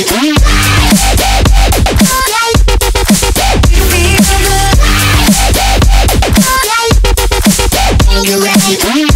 You ready?